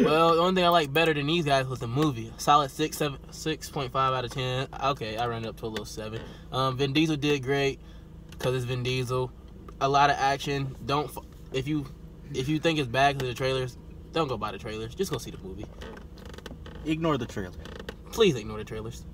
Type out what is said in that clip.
Well, the only thing I like better than these guys was the movie. Solid six, seven, six point five out of ten. Okay, I ran it up to a little seven. Um, Vin Diesel did great because it's Vin Diesel. A lot of action. Don't if you if you think it's bad because the trailers, don't go buy the trailers. Just go see the movie. Ignore the trailer. Please ignore the trailers.